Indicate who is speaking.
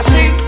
Speaker 1: así.